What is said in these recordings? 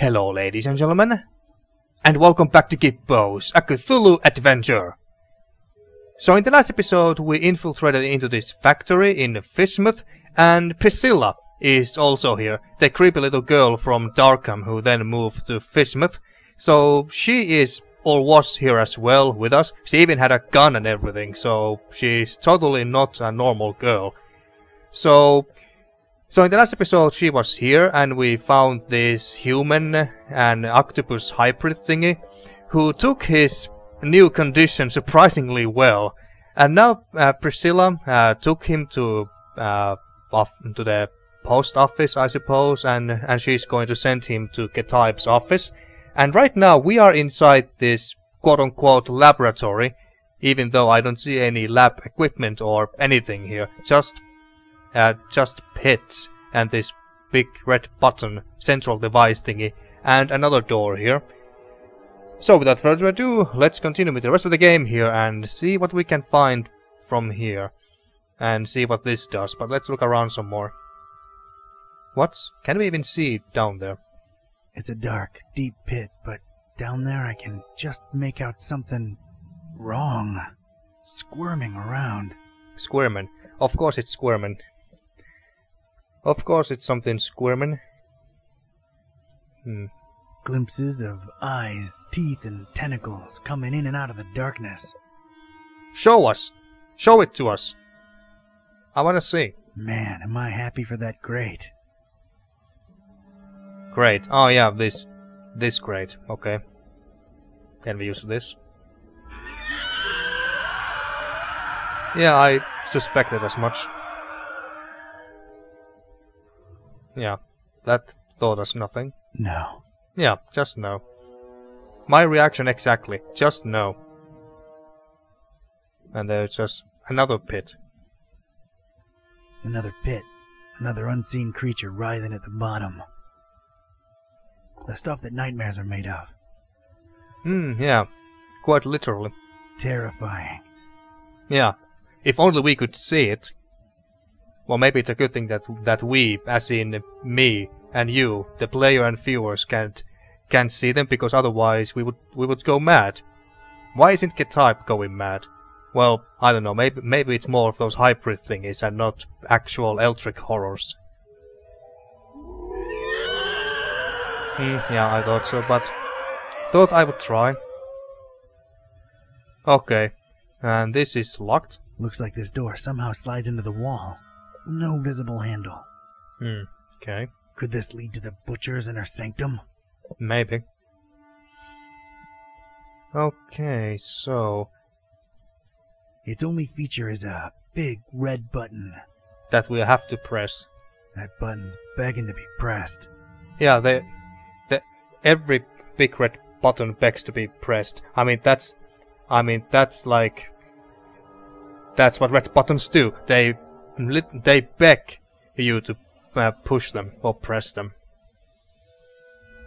Hello ladies and gentlemen, and welcome back to Gibbous A Cthulhu Adventure. So in the last episode we infiltrated into this factory in Fishmouth, and Priscilla is also here, the creepy little girl from Darkham who then moved to Fishmouth. So she is or was here as well with us. She even had a gun and everything, so she's totally not a normal girl. So so in the last episode she was here and we found this human and octopus hybrid thingy who took his new condition surprisingly well. And now uh, Priscilla uh, took him to uh, off to the post office, I suppose, and and she's going to send him to Ketype's office. And right now we are inside this quote-unquote laboratory, even though I don't see any lab equipment or anything here. Just uh, just pits and this big red button central device thingy and another door here. So without further ado, let's continue with the rest of the game here and see what we can find from here. And see what this does, but let's look around some more. What? Can we even see down there? It's a dark, deep pit, but down there I can just make out something wrong. Squirming around. Squirming. Of course it's squirmin. Of course it's something squirming. Hmm. Glimpses of eyes, teeth, and tentacles coming in and out of the darkness. Show us! Show it to us! I wanna see. Man, am I happy for that grate. Great. Oh yeah, this this great. Okay. Can we use this? Yeah, I suspected as much. Yeah, that thought us nothing. No. Yeah, just no. My reaction exactly, just no. And there's just another pit. Another pit. Another unseen creature writhing at the bottom. The stuff that nightmares are made of. Hmm, yeah. Quite literally. Terrifying. Yeah. If only we could see it. Well, maybe it's a good thing that that we, as in me and you, the player and viewers, can't can't see them because otherwise we would we would go mad. Why isn't Ketype going mad? Well, I don't know. Maybe maybe it's more of those hybrid thingies and not actual Eldritch horrors. Hmm, yeah, I thought so, but thought I would try. Okay, and this is locked. Looks like this door somehow slides into the wall. No visible handle. Hmm, okay, Could this lead to the butcher's inner sanctum? maybe. Okay, so Its only feature is a big red button. that we have to press. That button's begging to be pressed. Yeah, the, the every big red button begs to be pressed. I mean that's, I mean that's like, that's what red buttons do. They, they beg you to uh, push them or press them.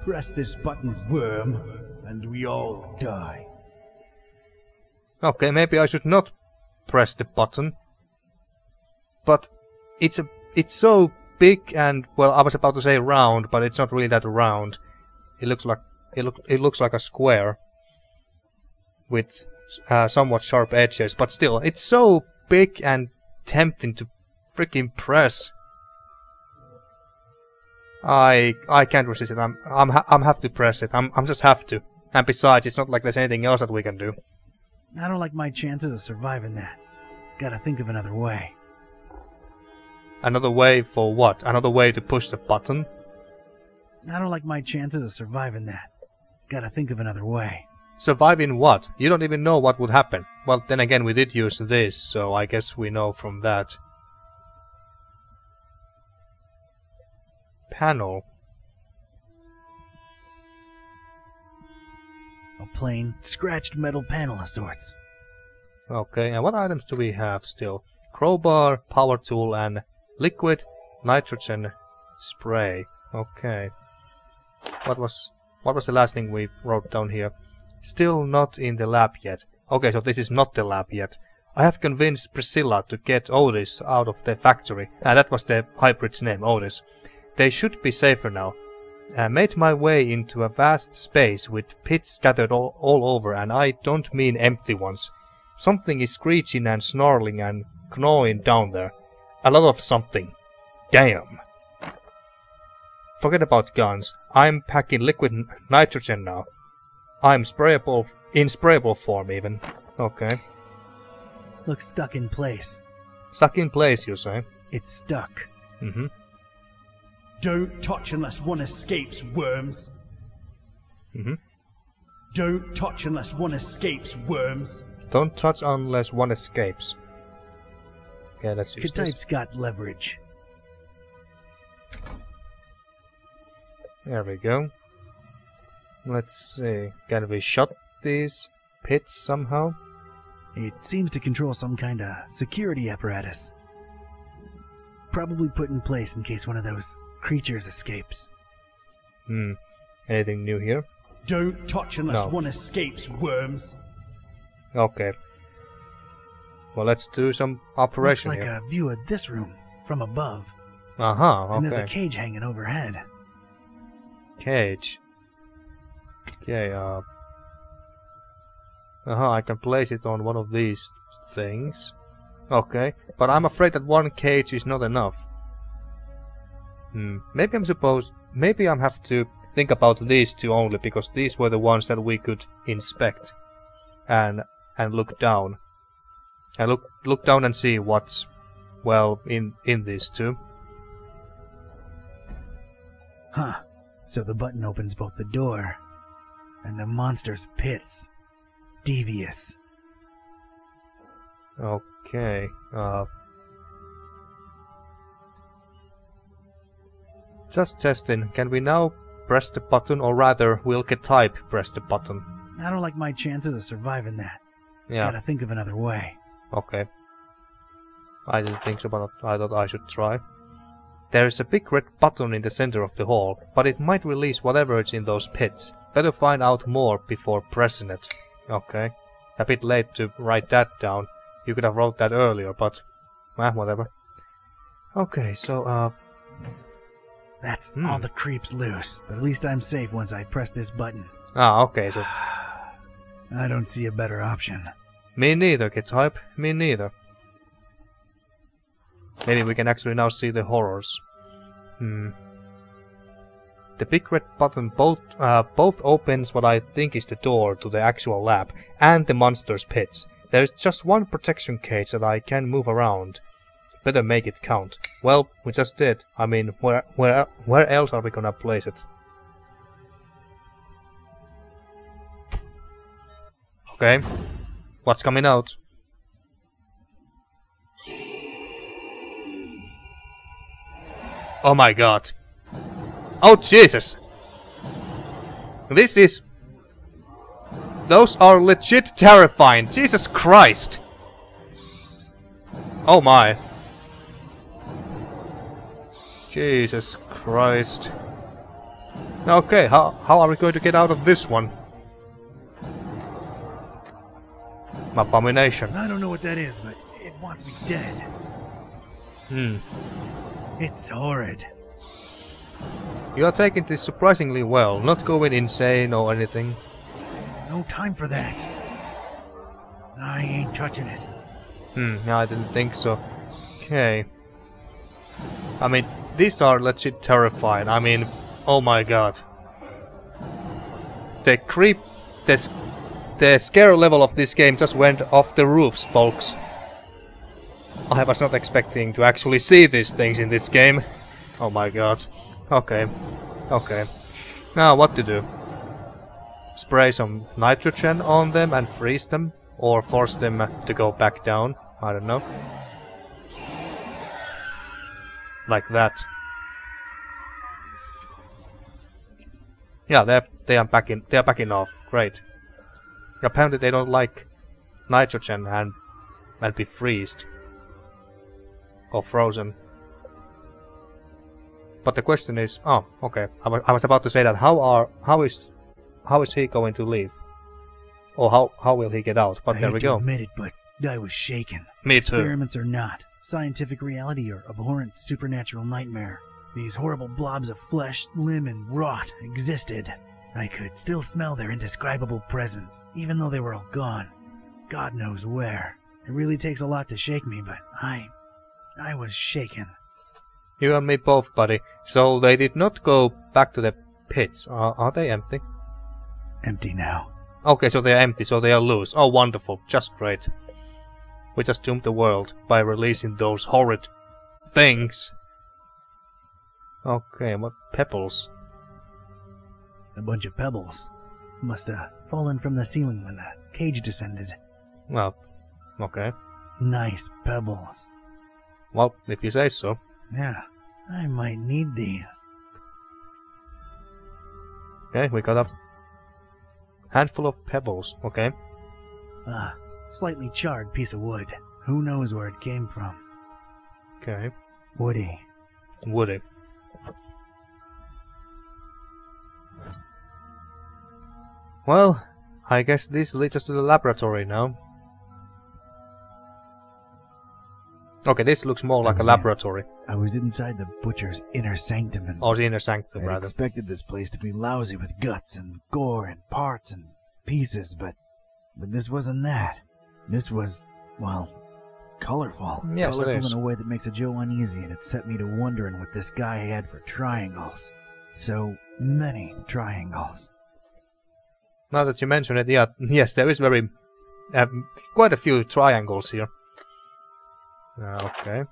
Press this button, worm, and we all die. Okay, maybe I should not press the button. But it's a it's so big and well, I was about to say round, but it's not really that round. It looks like it look it looks like a square with uh, somewhat sharp edges, but still, it's so big and tempting to freaking press. I I can't resist it. I'm I'm ha- I'm have to press it. I'm I'm just have to. And besides, it's not like there's anything else that we can do. I don't like my chances of surviving that. Gotta think of another way. Another way for what? Another way to push the button? I don't like my chances of surviving that. Gotta think of another way. Surviving what? You don't even know what would happen. Well, then again, we did use this, so I guess we know from that. Panel. A plain, scratched metal panel of sorts. Okay, and what items do we have still? Crowbar, power tool, and liquid nitrogen spray. Okay. What was what was the last thing we wrote down here? Still not in the lab yet. Okay, so this is not the lab yet. I have convinced Priscilla to get Otis out of the factory. And that was the hybrid's name, Otis. They should be safer now. I made my way into a vast space with pits scattered all, all over, and I don't mean empty ones. Something is screeching and snarling and gnawing down there. A lot of something. Damn. Forget about guns. I'm packing liquid nitrogen now. I'm sprayable in sprayable form even. Okay. Looks stuck in place. Stuck in place, you say? It's stuck. Mm-hmm. Don't touch unless one escapes, worms. Mhm. Don't touch unless one escapes, worms. Don't touch unless one escapes. Okay, let's use this. Ketype's got leverage. There we go. Let's see. Can we shut these pits somehow? It seems to control some kind of security apparatus. Probably put in place in case one of those creatures escapes. Hmm. Anything new here? Don't touch unless No. one escapes, worms. Okay. Well, let's do some Looks operation like here. a view of this room from above. Uh huh. And there's a cage hanging overhead. Cage. Okay. Uh. Uh huh. I can place it on one of these things. Okay. But I'm afraid that one cage is not enough. Hmm. Maybe I'm supposed. Maybe I'm have to think about these two only because these were the ones that we could inspect, and and look down, and look look down and see what's well in in these two. Huh. So the button opens both the door and the monster's pits. Devious. Okay. Uh. Just testing. Can we now press the button, or rather, will Ketype press the button? I don't like my chances of surviving that. Yeah. Gotta think of another way. Okay. I didn't think so, but I thought I should try. There is a big red button in the center of the hall, but it might release whatever is in those pits. Better find out more before pressing it. Okay. A bit late to write that down. You could have wrote that earlier, but... Eh, whatever. Okay, so, uh... That's Hmm. all the creeps loose, but at least I'm safe once I press this button. Ah, okay, so... I don't see a better option. Me neither, Ketype. Me neither. Maybe we can actually now see the horrors. Hmm. The big red button both uh, both opens what I think is the door to the actual lab and the monster's pits. There is just one protection cage that I can move around. Better make it count. Well, we just did. I mean, where where where else are we gonna place it? Okay. What's coming out? Oh my god. Oh Jesus. This is... Those are legit terrifying. Jesus Christ. Oh my. Jesus Christ. Okay, how, how are we going to get out of this one? Abomination. I don't know what that is, but it wants me dead. Hmm. It's horrid. You are taking this surprisingly well, not going insane or anything. No time for that. I ain't touching it. Hmm, no, I didn't think so. Okay. I mean, these are legit terrifying. I mean, oh my god. The creep... The, the scare level of this game just went off the roofs, folks. I was not expecting to actually see these things in this game. Oh my god. Okay. Okay. Now, what to do? Spray some nitrogen on them and freeze them? Or force them to go back down? I don't know. Like that. Yeah, they're they are backing they are backing off. Great. Apparently they don't like nitrogen and and be freezed. Or frozen. But the question is, oh, okay. I I was about to say that how are how is how is he going to leave? Or how how will he get out? But I there we go. admit it, but I was shaken. Me too. Experiments or not, scientific reality or abhorrent supernatural nightmare. these horrible blobs of flesh, limb, and rot existed. I could still smell their indescribable presence, even though they were all gone. God knows where. It really takes a lot to shake me, but I. I was shaken. You and me both, buddy. So they did not go back to the pits. Are, are they empty? Empty now. Okay, so they are empty, so they are loose. Oh, wonderful. Just great. We just doomed the world by releasing those horrid things. Okay, what pebbles? A bunch of pebbles. Must have fallen from the ceiling when the cage descended. Well, okay. Nice pebbles. Well, if you say so. Yeah, I might need these. Okay, we got a handful of pebbles. Okay. Ah, slightly charred piece of wood. Who knows where it came from? Okay. Woody. Woody. Well, I guess this leads us to the laboratory now. Okay, this looks more like a laboratory. I was inside the butcher's inner sanctum and Or the inner sanctum, I rather. expected this place to be lousy with guts and gore and parts and pieces, but but this wasn't that. This was, well, colorful. Yes, it colorful is. in a way that makes a Joe uneasy, and it set me to wondering what this guy had for triangles. So many triangles. Now that you mention it, yeah, yes, there is very... Uh, quite a few triangles here. Uh, okay.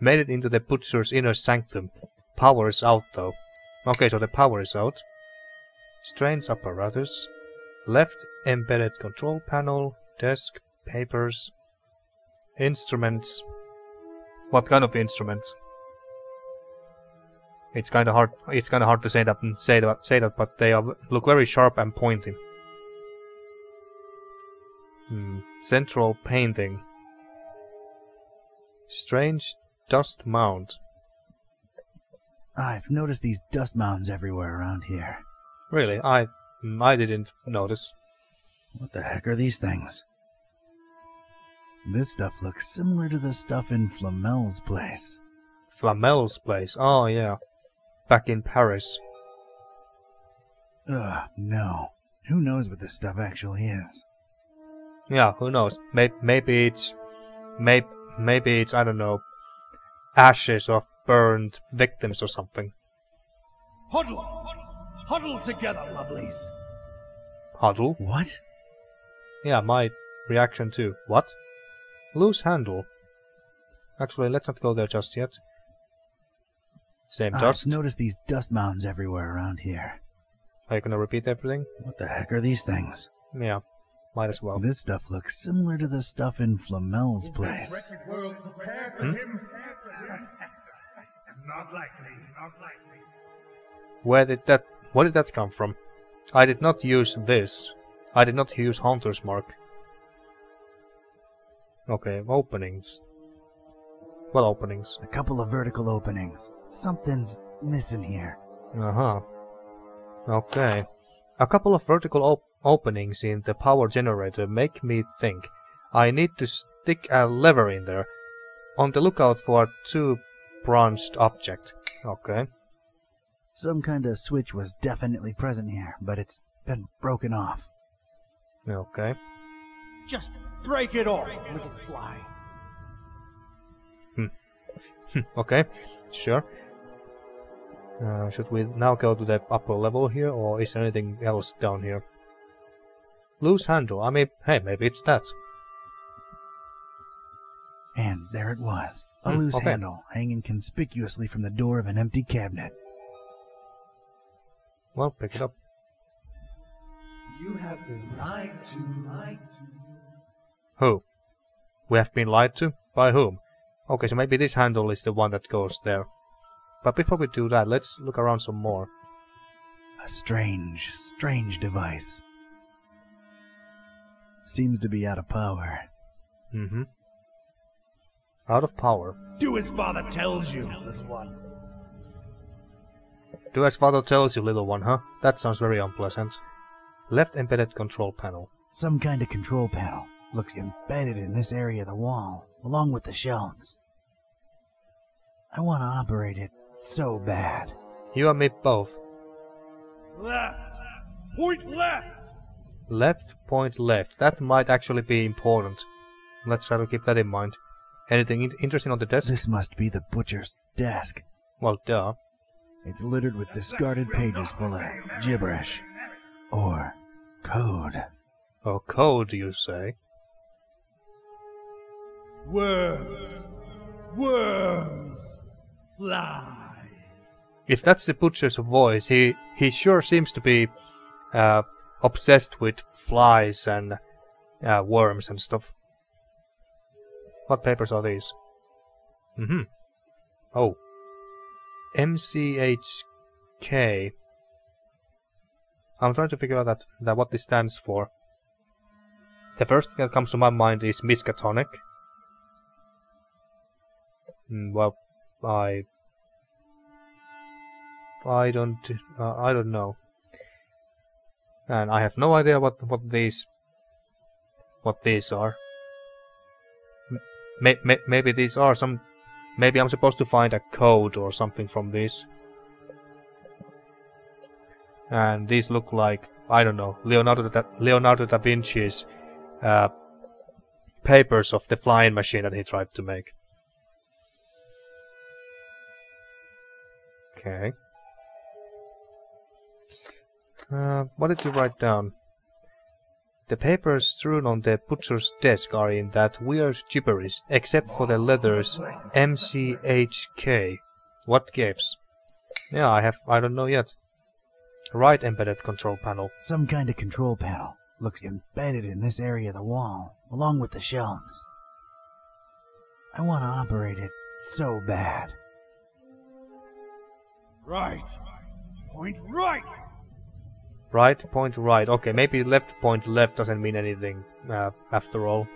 Made it into the butcher's inner sanctum. Power is out, though. Okay, so the power is out. Strange apparatus. Left embedded control panel. Desk. Papers. Instruments. What kind of instruments? It's kind of hard. It's kind of hard to say that. Say that. Say that, but they are look very sharp and pointy. Hmm. Central painting. Strange dust mound. I've noticed these dust mounds everywhere around here. Really, I I didn't notice. What the heck are these things? This stuff looks similar to the stuff in Flamel's place. Flamel's place. Oh yeah, back in Paris. Ugh, no. Who knows what this stuff actually is? Yeah, who knows? Maybe maybe it's maybe maybe it's I don't know ashes of burned victims or something. Huddle! Huddle huddle together, lovelies! Huddle. What? Yeah, my reaction too. What? Loose handle. Actually, let's not go there just yet. Same dust. I've noticed these dust mounds everywhere around here. Are you gonna repeat everything? What the heck are these things? Yeah, might as well. This stuff looks similar to the stuff in Flamel's place. World prepared for hmm? him? not likely, not likely. Where did that where did that come from? I did not use this. I did not use Hunter's Mark. Okay, openings. What openings? A couple of vertical openings. Something's missing here. Uh-huh. Okay. A couple of vertical op openings in the power generator make me think I need to stick a lever in there. On the lookout for a two-branched object. Okay. Some kind of switch was definitely present here, but it's been broken off. Okay. Just break it off, little fly. Hmm. okay, sure. Uh, should we now go to the upper level here, or is there anything else down here? Loose handle. I mean, hey, maybe it's that. And there it was. A Hmm, loose okay. handle hanging conspicuously from the door of an empty cabinet. Well, pick it up. You have been lied to, lied to. Who? We have been lied to? By whom? Okay, so maybe this handle is the one that goes there. But before we do that, let's look around some more. A strange, strange device. Seems to be out of power. Mm-hmm. Out of power. Do as father tells you, little one. Do as father tells you, little one, huh? That sounds very unpleasant. Left embedded control panel. Some kind of control panel. Looks embedded in this area of the wall, along with the shelves. I want to operate it so bad. You and me both. Left! Point left! Left, point left. That might actually be important. Let's try to keep that in mind. Anything in interesting on the desk? This must be the butcher's desk. Well, duh. It's littered with discarded pages full of gibberish. Or code. Or code, you say? Worms! Worms! Flies! If that's the butcher's voice, he, he sure seems to be uh, obsessed with flies and uh, worms and stuff. What papers are these? Mm-hmm. Oh. MCHK. I'm trying to figure out that, that what this stands for. The first thing that comes to my mind is Miskatonic. Mm, well, I... I don't... Uh, I don't know. And I have no idea what what these... What these are. May, maybe these are some... Maybe I'm supposed to find a code or something from these. And these look like, I don't know, Leonardo da, Leonardo da Vinci's uh, papers of the flying machine that he tried to make. Okay. Uh, what did you write down? The papers strewn on the butcher's desk are in that weird gibberish, except for the letters MCHK. What gives? Yeah, I have. I don't know yet. Right embedded control panel. Some kind of control panel. Looks embedded in this area of the wall, along with the shelves. I want to operate it so bad. Right! Point right! Right point right. Okay, maybe left point left doesn't mean anything uh, after all.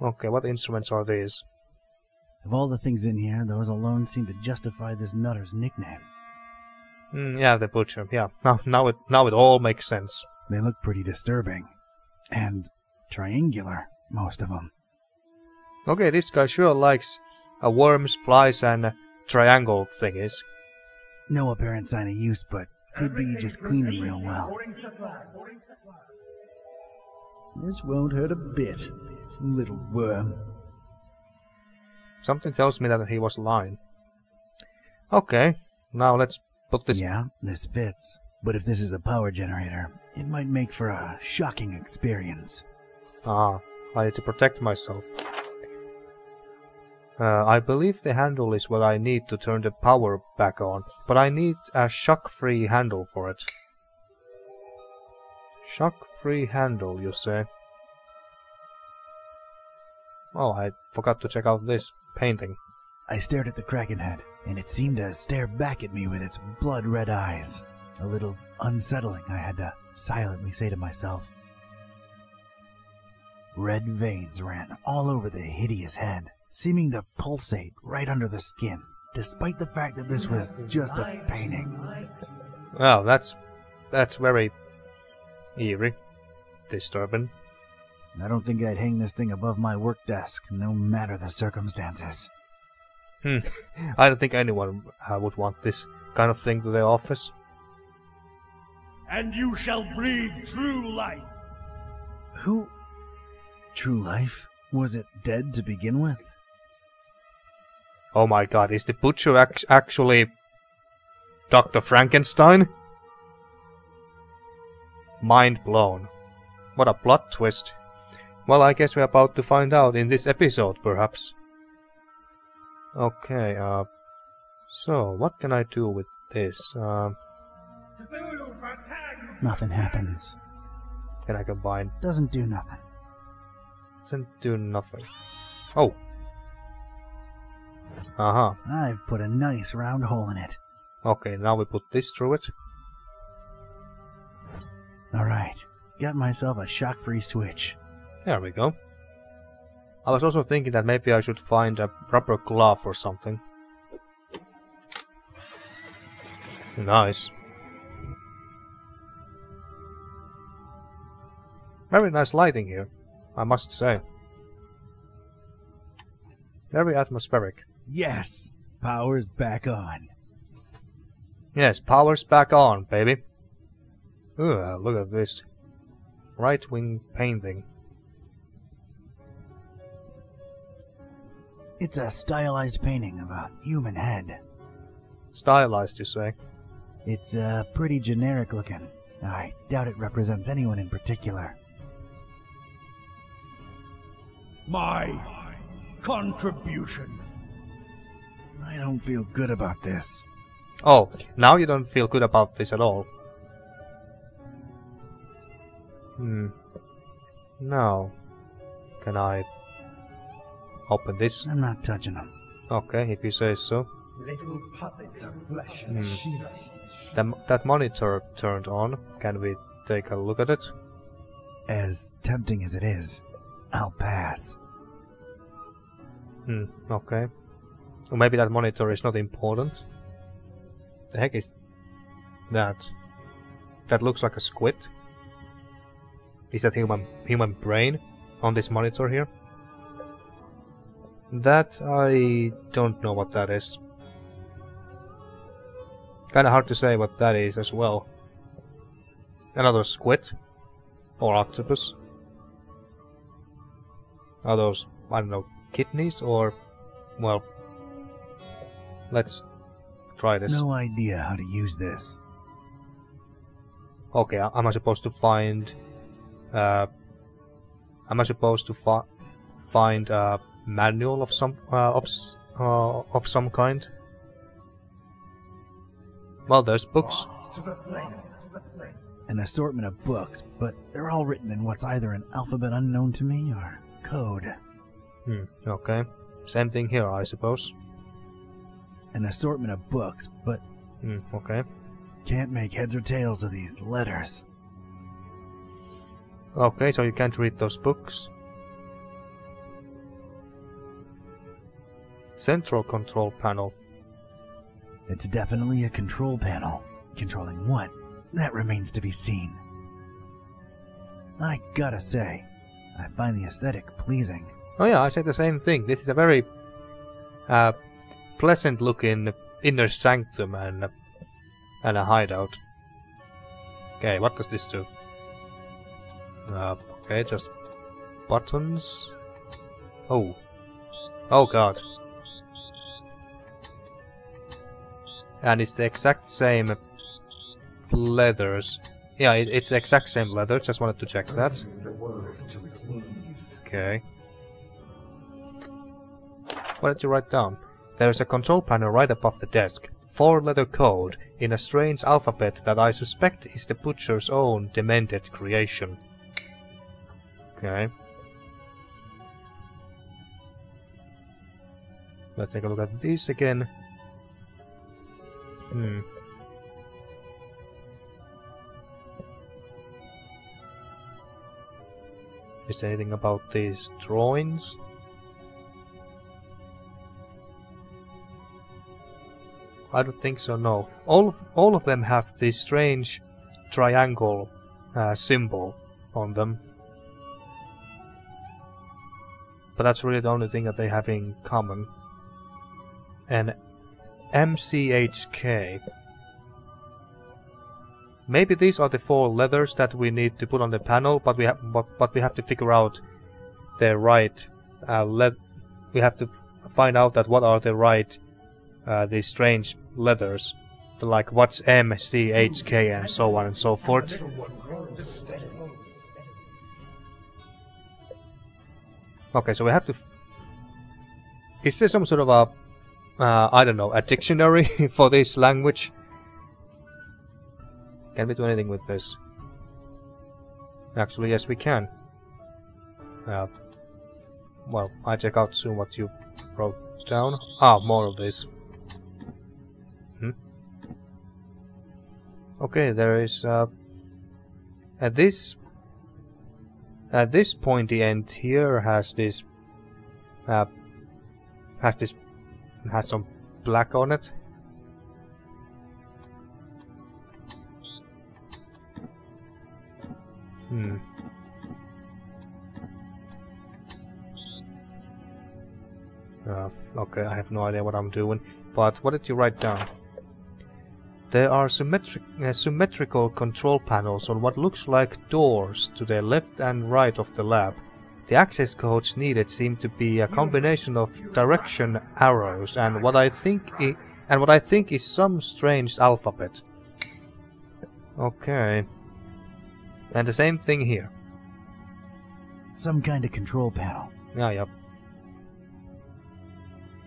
Okay, what instruments are these? Of all the things in here, those alone seem to justify this nutter's nickname. Mm, yeah, the butcher. Yeah, now now it now it all makes sense. They look pretty disturbing. And triangular, most of them. Okay, this guy sure likes uh, worms, flies, and triangle thingies. No apparent sign of use, but could be just clean them real well. This won't hurt a bit, little worm. Something tells me that he was lying. Okay, now let's put this. Yeah, this fits. But if this is a power generator, it might make for a shocking experience. Ah, I need to protect myself. Uh, I believe the handle is what I need to turn the power back on, but I need a shock-free handle for it. Shock-free handle, you say? Oh, I forgot to check out this painting. I stared at the Kraken head, and it seemed to stare back at me with its blood red eyes. A little unsettling, I had to silently say to myself. Red veins ran all over the hideous head, seeming to pulsate right under the skin, despite the fact that this was just a painting. Well, that's that's very eerie, disturbing. I don't think I'd hang this thing above my work desk, no matter the circumstances. Hmm. I don't think anyone uh, would want this kind of thing to their office. And you shall breathe true life! Who? True life? Was it dead to begin with? Oh my god, is the butcher ac actually Dr. Frankenstein? Mind blown. What a plot twist. Well, I guess we're about to find out in this episode, perhaps. Okay, uh... So, what can I do with this? Uh, Nothing happens. can I combine? Doesn't do nothing. Doesn't do nothing. Oh! Uh-huh. I've put a nice round hole in it. Okay, now we put this through it. Alright, got myself a shock free switch. There we go. I was also thinking that maybe I should find a rubber glove or something. Nice. Very nice lighting here, I must say. Very atmospheric. Yes, power's back on. Yes, power's back on, baby. Ooh, look at this. Right-wing painting. It's a stylized painting of a human head. Stylized, you say? It's uh, pretty generic looking. I doubt it represents anyone in particular. My contribution. I don't feel good about this. Oh, now you don't feel good about this at all. Hmm. Now, can I open this? I'm not touching them. Okay, if you say so. Little puppets of flesh Hmm. and Shiva. The, that monitor turned on. Can we take a look at it? As tempting as it is, I'll pass. Hmm, okay. Or maybe that monitor is not important. The heck is that? That looks like a squid. Is that human human brain on this monitor here? That I don't know what that is. Kinda hard to say what that is as well. Another squid? Or octopus? Are those, I don't know, kidneys or, well, let's try this. No idea how to use this. Okay, am I supposed to find, uh, am I supposed to fi find a manual of some, uh, of, uh, of some kind? Well, there's books. An assortment of books, but they're all written in what's either an alphabet unknown to me or code. Hmm, okay. Same thing here, I suppose. An assortment of books, but Hmm, okay. can't make heads or tails of these letters. Okay, so you can't read those books. Central control panel. It's definitely a control panel. Controlling what? That remains to be seen. I gotta say, I find the aesthetic pleasing. Oh yeah, I said the same thing. This is a very uh, pleasant looking inner sanctum and a, and a hideout. Okay, what does this do? Uh, okay, just buttons. Oh. Oh god. And it's the exact same leathers. Yeah, it, it's the exact same leather. Just wanted to check that. Okay. What did you write down? There is a control panel right above the desk. Four letter code in a strange alphabet that I suspect is the butcher's own demented creation. Okay. Let's take a look at this again. Hmm. Is there anything about these drawings? I don't think so, no. All of, all of them have this strange triangle uh, symbol on them. But that's really the only thing that they have in common. And MCHK. Maybe these are the four letters that we need to put on the panel, but we have but, but we have to figure out the right uh, le- we have to find out that what are the right uh, these strange letters like what's M, C, H, K, and so on and so forth. Okay, so we have to. Is there some sort of a, uh, I don't know, a dictionary for this language? Can we do anything with this? Actually, yes, we can. Uh, well, I check out soon what you wrote down. Ah, more of this. Okay, there is uh, at this at this pointy end here has this uh, has this has some black on it. Hmm. Uh, okay, I have no idea what I'm doing. But what did you write down? There are symmetric, uh, symmetrical control panels on what looks like doors to the left and right of the lab. The access codes needed seem to be a combination of direction arrows and what I think i and what I think is some strange alphabet. Okay. And the same thing here. Some kind of control panel. Yeah, yep.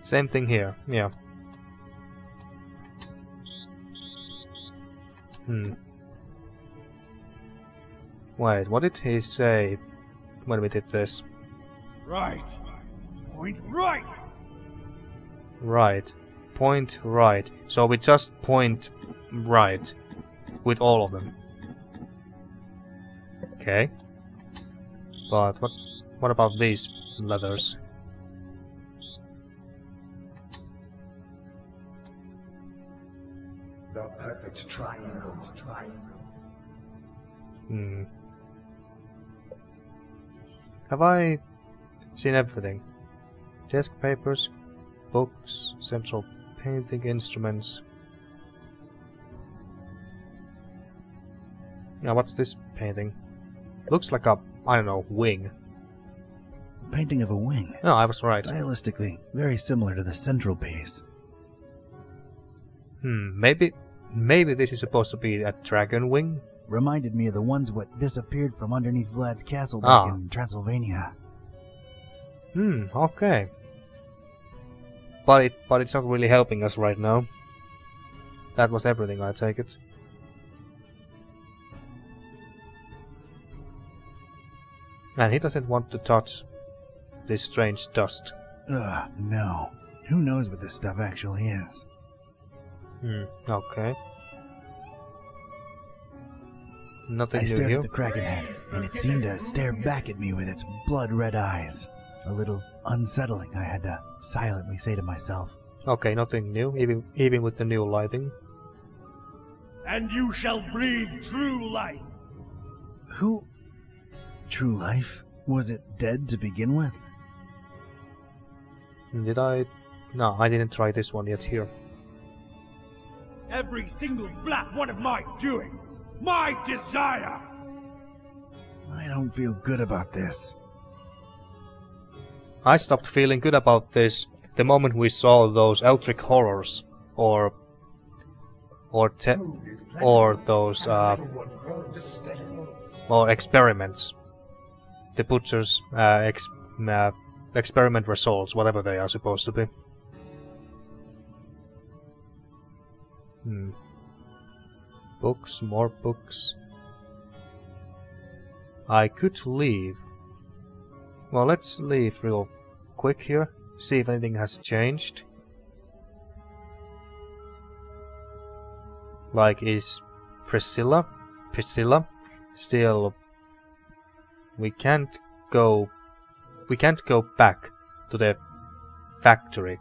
Same thing here, yeah. Hmm. Wait, what did he say when we did this? Right. Point right. Right. Point right. So we just point right with all of them. Okay. But what what about these letters? The perfect triangle. Triangle. Hmm. Have I seen everything? Desk papers, books, central painting instruments. Now, what's this painting? Looks like a, I don't know, wing. Painting of a wing. No, I was right. Stylistically, very similar to the central piece. Hmm, maybe, maybe this is supposed to be a dragon wing? Reminded me of the ones what disappeared from underneath Vlad's castle back Ah. in Transylvania. Hmm, okay. But it, but it's not really helping us right now. That was everything, I take it. And he doesn't want to touch this strange dust. Ugh, no. Who knows what this stuff actually is? Hmm, okay. Nothing I new stared here. at the kraken head, and it seemed to stare back at me with its blood-red eyes. A little unsettling, I had to silently say to myself. Okay, nothing new, even even with the new lighting. And you shall breathe true life. Who... True life? Was it dead to begin with? Did I? No, I didn't try this one yet here. Every single flat one of my doing. My desire. I don't feel good about this. I stopped feeling good about this the moment we saw those Eldritch horrors, or or or those uh, or experiments. The butcher's uh, ex- uh, experiment results, whatever they are supposed to be. Hmm. Books, more books. I could leave. Well, let's leave real quick here. See if anything has changed. Like, is Priscilla? Priscilla? Still... We can't go... We can't go back to the factory.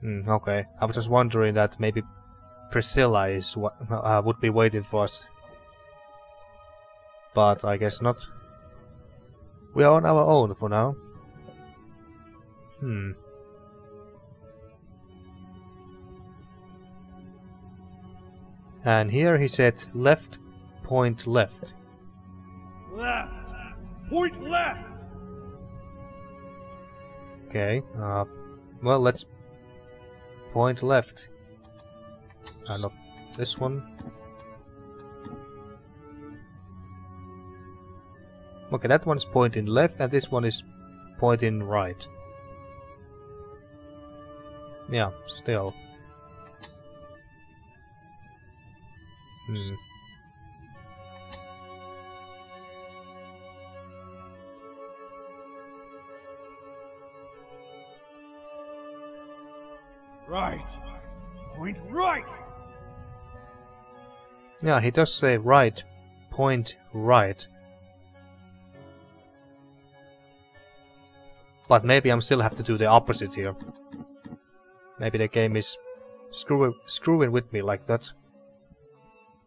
Hmm, okay. I was just wondering that maybe Priscilla is what uh, would be waiting for us. But I guess not. We are on our own for now. Hmm. And here he said left, point left. Left. Point left. Okay, uh, well, let's point left. Uh, not this one. Okay, that one's pointing left and this one is pointing right. Yeah, still. Hmm. Right. Point right. Yeah, he does say right, point right. But maybe I'm still have to do the opposite here. Maybe the game is screwing, screwing with me like that.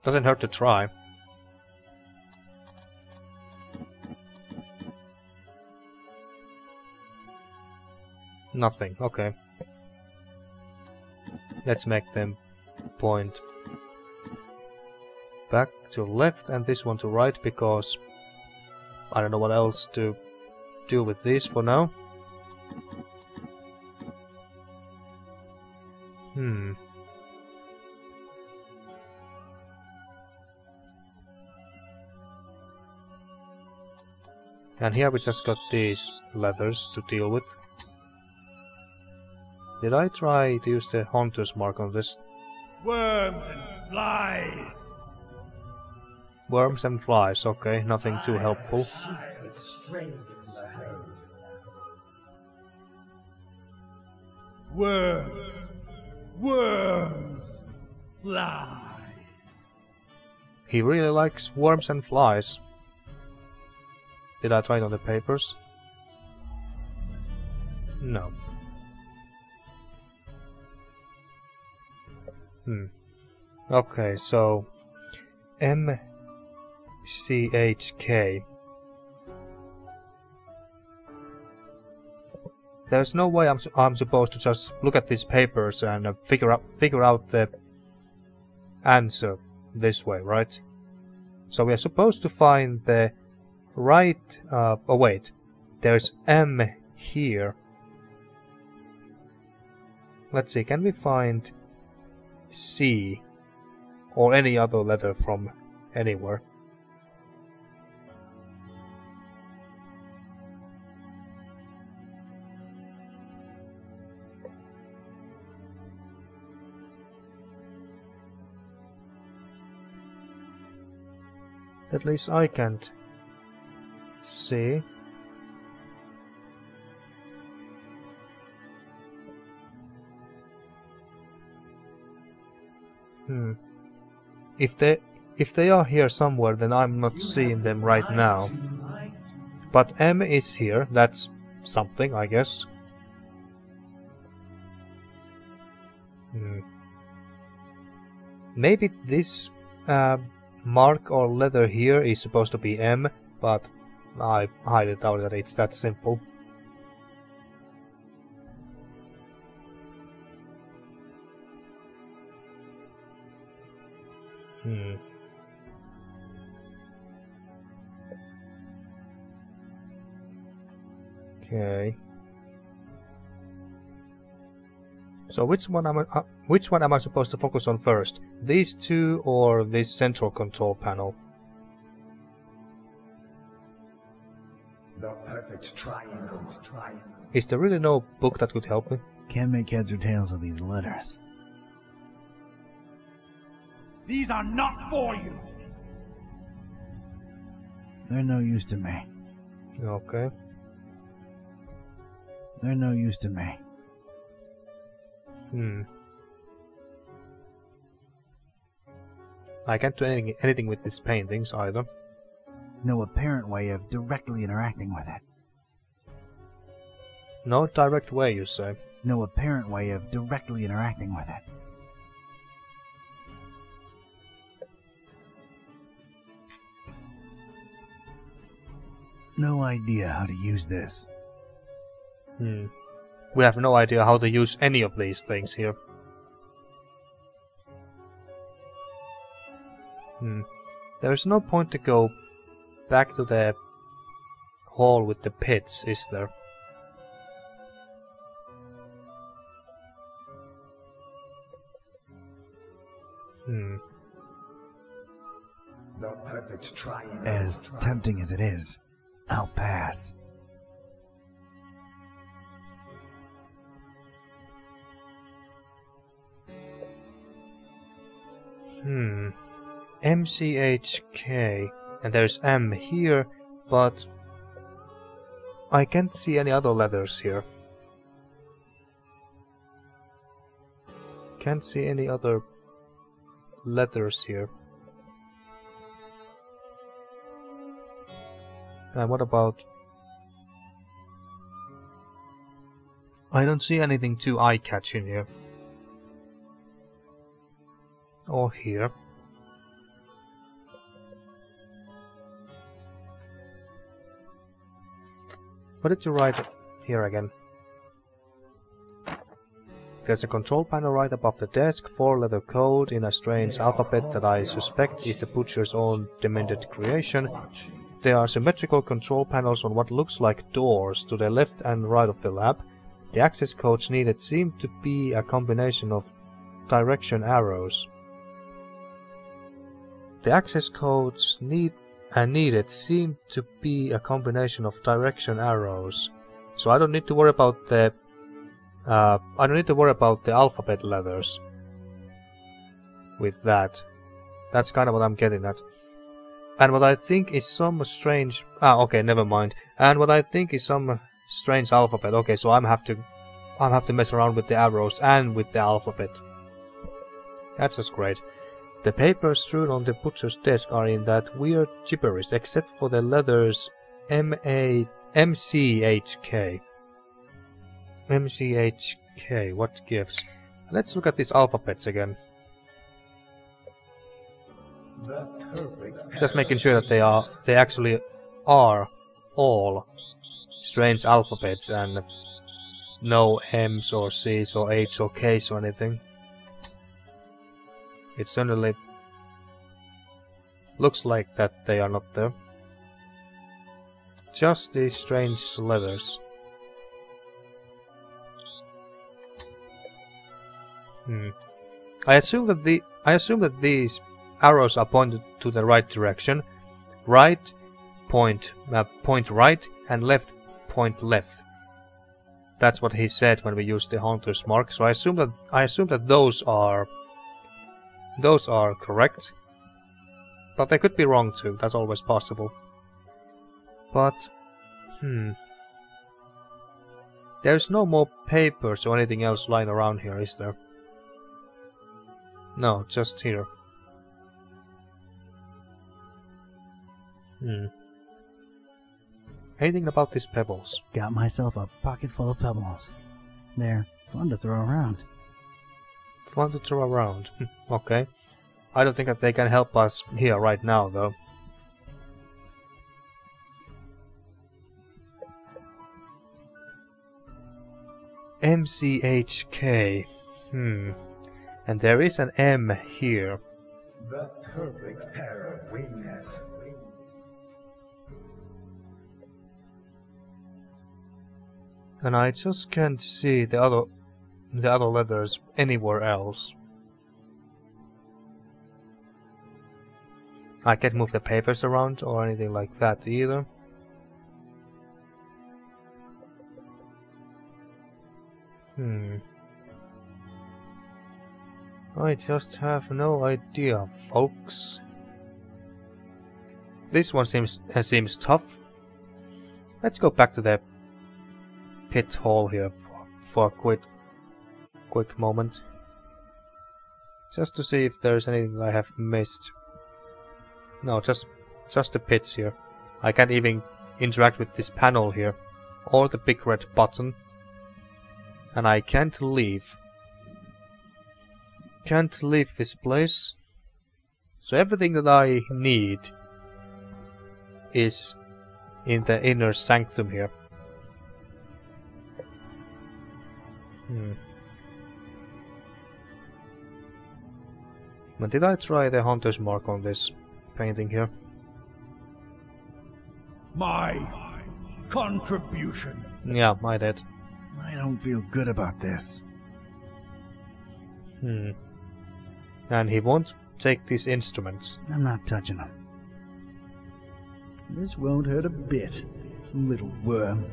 Doesn't hurt to try. Nothing, okay. Let's make them point back to left and this one to right because I don't know what else to do with this for now. Hmm. And here we just got these leathers to deal with. Did I try to use the hunter's mark on this? Worms and flies. Worms and flies, okay, nothing too helpful. Worms. Worms. Flies. He really likes worms and flies. Did I try it on the papers? No. Hmm. Okay, so M C H K. There's no way I'm, I'm supposed to just look at these papers and uh, figure out figure out the answer this way, right? So we are supposed to find the right. Uh, oh wait, there's M here. Let's see, can we find C or any other letter from anywhere? At least I can't see. Hmm. If they if they are here somewhere, then I'm not seeing them right now. But M is here. That's something, I guess. Hmm. Maybe this uh, mark or letter here is supposed to be M, but I highly doubt that it's that simple. Hmm. Okay. So which one am I, uh, which one am I supposed to focus on first? These two or this central control panel? The perfect triangle. triangle. Is there really no book that could help me? Can't make heads or tails of these letters. These are not for you. They're no use to me. Okay. They're no use to me. Hmm. I can't do anything anything with these paintings either. No apparent way of directly interacting with it. No direct way, you say. No apparent way of directly interacting with it. No idea how to use this. Hmm. We have no idea how to use any of these things here. Hmm. There's no point to go back to the hall with the pits, is there? Hmm. The perfect triangle. As tempting as it is, I'll pass. Hmm. MCHK. And there's M here, but I can't see any other letters here. Can't see any other letters here. And what about... I don't see anything too eye-catching here. Or here. What did you write here again? There's a control panel right above the desk, four-letter code in a strange alphabet that I suspect is the butcher's own demented creation. There are symmetrical control panels on what looks like doors to the left and right of the lab. The access codes needed seem to be a combination of direction arrows. The access codes need and needed seem to be a combination of direction arrows. So I don't need to worry about the uh, I don't need to worry about the alphabet letters with that. That's kind of what I'm getting at. And what I think is some strange... Ah, okay, never mind. And what I think is some strange alphabet. Okay, so I'm have to... I'm have to mess around with the arrows and with the alphabet. That's just great. The papers strewn on the butcher's desk are in that weird gibberish, except for the letters M A M C H K. M C H K. What gives? Let's look at these alphabets again. Just making sure that they are they actually are all strange alphabets and no M's or C's or H or K's or anything. It certainly looks like that they are not there. Just these strange letters. Hmm. I assume that the I assume that these arrows are pointed to the right direction. Right point uh, point right and left point left. That's what he said when we used the hunter's mark. So I assume that I assume that those are those are correct. But they could be wrong too. That's always possible. But hmm. There's no more papers or anything else lying around here, is there? No, just here. Hmm. Anything about these pebbles? Got myself a pocket full of pebbles. They're fun to throw around. Fun to throw around. Hmm, okay. I don't think that they can help us here right now, though. MCHK. Hmm. And there is an M here. The perfect pair of wings. And I just can't see the other the other letters anywhere else. I can't move the papers around or anything like that either. Hmm. I just have no idea, folks. This one seems uh, seems tough. Let's go back to the pit hole here for, for a quick quick moment. Just to see if there's anything I have missed. No, just just the pits here. I can't even interact with this panel here. Or the big red button. And I can't leave. Can't leave this place. So everything that I need is in the inner sanctum here. Hmm. But did I try the hunter's mark on this painting here? My contribution. Yeah, I did. I don't feel good about this. Hmm. And he won't take these instruments. I'm not touching them. This won't hurt a bit, little worm.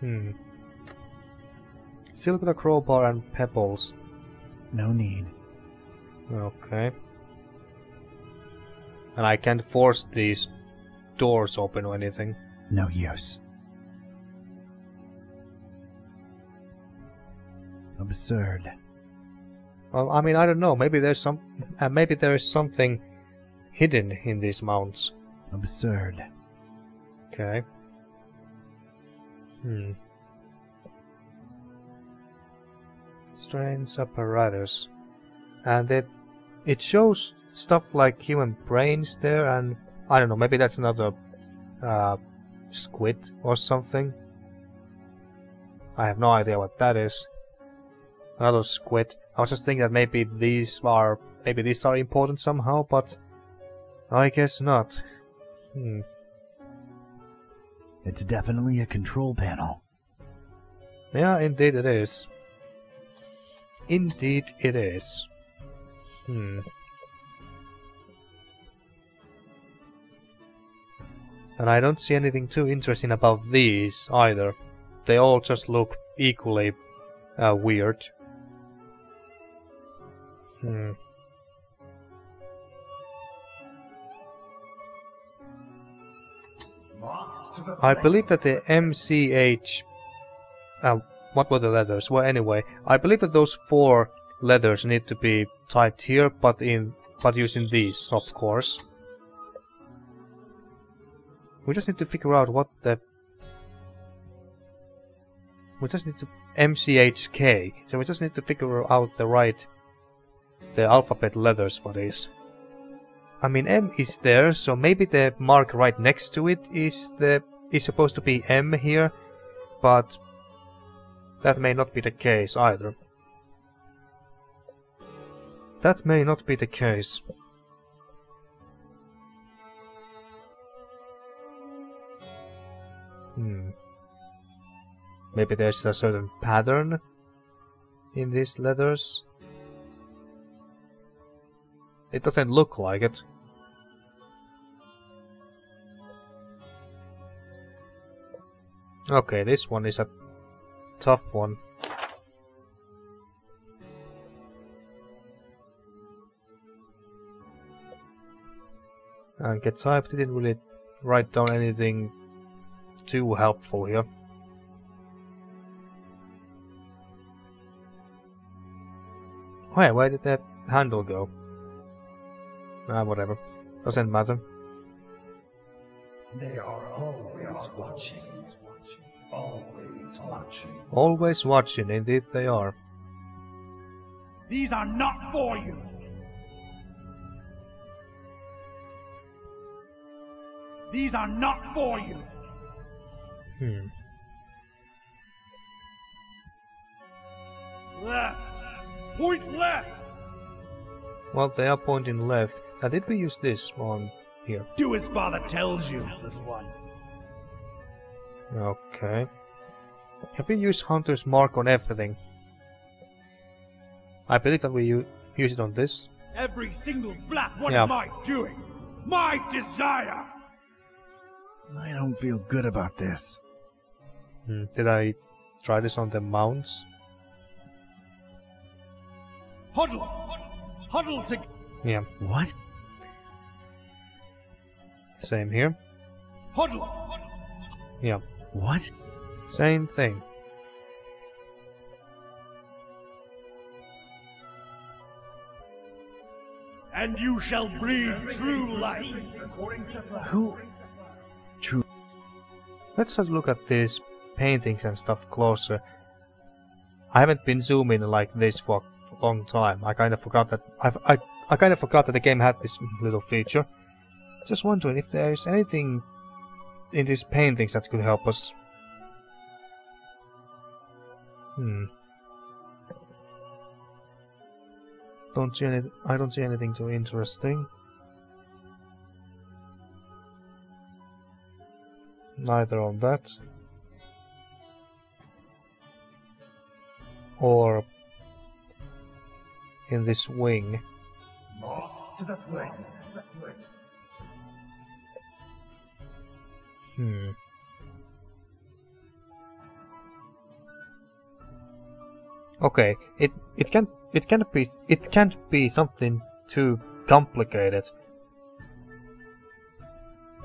Hmm. Still got a crowbar and pebbles. No need. Okay. And I can't force these doors open or anything. No use. Absurd. Well, I mean, I don't know. Maybe there's some. Uh, maybe there is something hidden in these mounts. Absurd. Okay. Hmm. Strange apparatus. And it it shows stuff like human brains there and I don't know, maybe that's another uh, squid or something. I have no idea what that is. Another squid. I was just thinking that maybe these are maybe these are important somehow, but I guess not. Hmm. It's definitely a control panel. Yeah, indeed it is. Indeed it is. Hmm. And I don't see anything too interesting about these either. They all just look equally uh, weird. Hmm. Moths to the I believe that the MCH... Uh, what were the letters? Well, anyway, I believe that those four letters need to be typed here, but in but using these, of course. We just need to figure out what the... We just need to... MCHK. So we just need to figure out the right... The alphabet letters for this. I mean, M is there, so maybe the mark right next to it is the is supposed to be M here, but that may not be the case either. That may not be the case. Hmm. Maybe there's a certain pattern in these letters. It doesn't look like it. Okay, this one is a tough one. And Ketype didn't really write down anything too helpful here. Wait, where did that handle go? Ah, whatever. Doesn't matter. They are always watching. Always watching. Always watching, indeed they are. These are not for you. These are not for you. Hmm. Left. Point left. Well, they are pointing left. Now, did we use this on here? Do as father tells you, little one. Okay. Have we used Hunter's Mark on everything? I believe that we use it on this. Every single flap. What Yeah. am I doing? My desire. I don't feel good about this. Hmm. Did I try this on the mounts? Huddle. Huddle to. Yeah, What? same here. Huddle. Yeah, What? Same thing. And you shall breathe true life. Who? True. Let's just look at these paintings and stuff closer. I haven't been zooming like this for a long time. I kind of forgot that I've, I I kind of forgot that the game had this little feature. Just wondering if there's anything in these paintings that could help us. Hmm. Don't see any. I don't see anything too interesting. Neither on that. Or in this wing. Hmm. Okay, it it can it can't be it can't be something too complicated.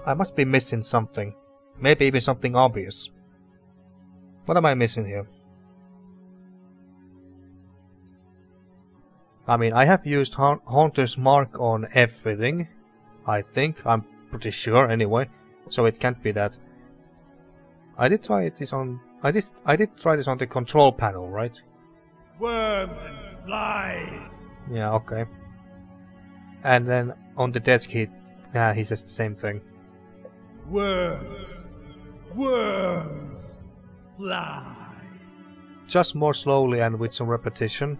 I must be missing something. Maybe even something obvious. What am I missing here? I mean, I have used Ha- Haunter's Mark on everything. I think. I'm pretty sure, anyway. So it can't be that. I did try this on... I did, I did try this on the control panel, right? Worms and flies. Yeah, okay. And then on the desk he... Yeah, he says the same thing. Worms. Worms. Flies. just more slowly and with some repetition.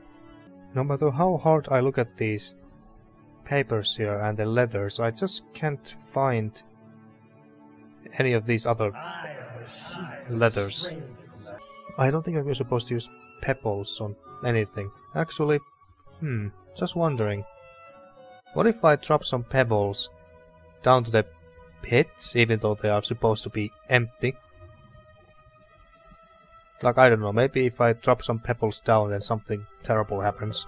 No matter how hard I look at these papers here and the letters, I just can't find any of these other letters. I don't think we're supposed to use pebbles on anything. Actually, hmm, just wondering. What if I drop some pebbles down to the pits, even though they are supposed to be empty? Like, I don't know, maybe if I drop some pebbles down then something terrible happens.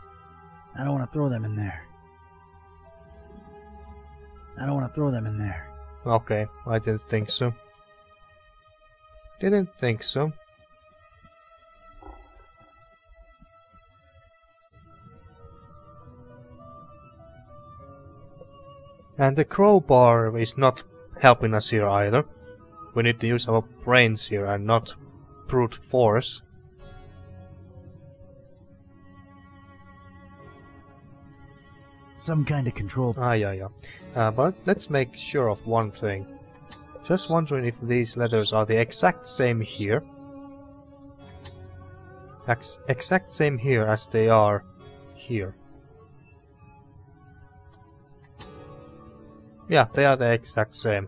I don't want to throw them in there. I don't want to throw them in there. Okay, I didn't think so. Didn't think so. And the crowbar is not helping us here either. We need to use our brains here and not brute force. Some kind of control. Ah, yeah, yeah. Uh, but let's make sure of one thing. Just wondering if these letters are the exact same here. Ex exact same here as they are here. Yeah, they are the exact same.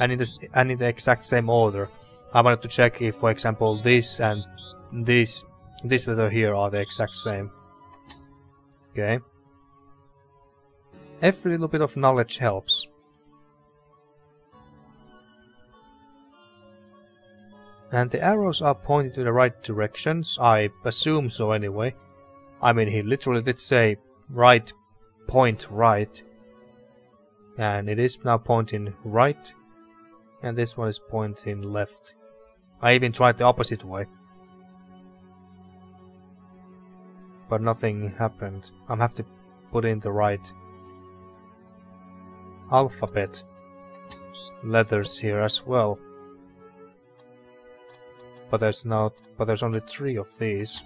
And in, the, and in the exact same order. I wanted to check if, for example, this and this, this letter here are the exact same. Okay. Every little bit of knowledge helps. And the arrows are pointing to the right directions, I assume so anyway. I mean, he literally did say right, point right. And it is now pointing right, and this one is pointing left. I even tried the opposite way. But nothing happened. I'm have to put in the right alphabet letters here as well. But there's not but there's only three of these.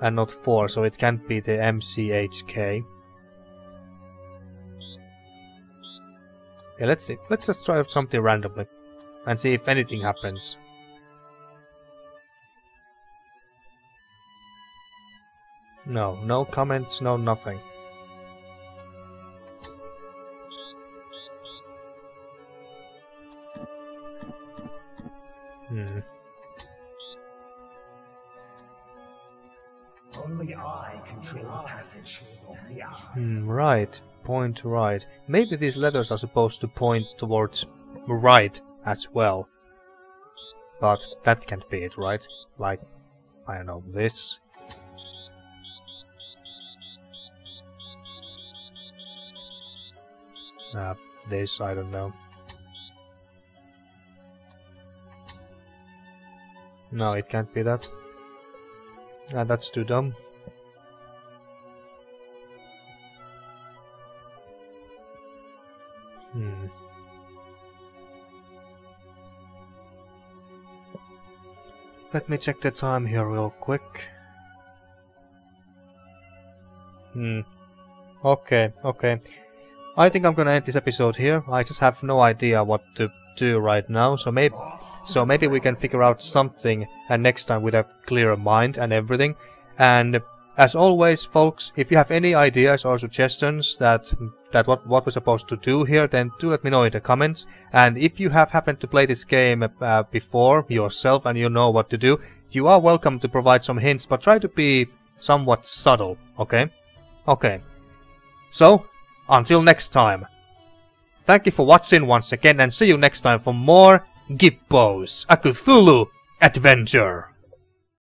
And not four, so it can't be the MCHK. Yeah, let's see. Let's just try something randomly. And see if anything happens. No, no comments, no nothing. Hmm. Only I control the passage of the eye. Hmm, right. Point to right. Maybe these letters are supposed to point towards right as well. But that can't be it, right? Like, I don't know, this. Uh, this, I don't know. No, it can't be that. Ah, that's too dumb. Let me check the time here real quick. Hmm. Okay, okay. I think I'm gonna end this episode here. I just have no idea what to do right now, so maybe so maybe we can figure out something and next time with a clearer mind and everything. And as always, folks, if you have any ideas or suggestions that that what what we're supposed to do here, then do let me know in the comments. And if you have happened to play this game uh, before yourself and you know what to do, you are welcome to provide some hints, but try to be somewhat subtle, okay? Okay. So, until next time. Thank you for watching once again and see you next time for more Gibbous, a Cthulhu adventure.